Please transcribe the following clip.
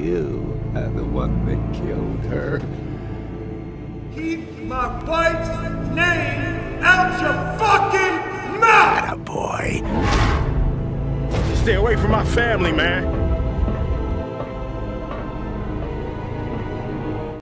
You are the one that killed her. Keep my wife's name out your fucking mouth! Boy. Stay away from my family, man.